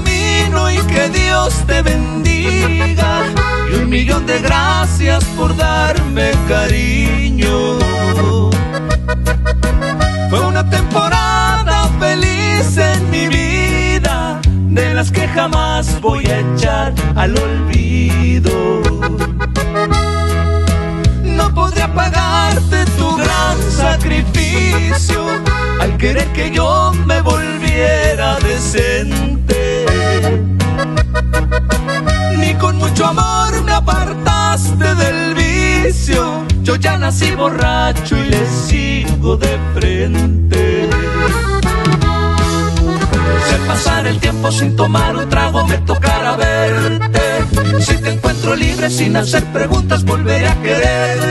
y que Dios te bendiga. Y un millón de gracias por darme cariño. Fue una temporada feliz en mi vida, de las que jamás voy a echar al olvido. No podría pagarte tu gran sacrificio al querer que yo mucho amor me apartaste del vicio. Yo ya nací borracho y le sigo de frente. Si pasar el tiempo sin tomar un trago me tocara verte, si te encuentro libre sin hacer preguntas volveré a quererte.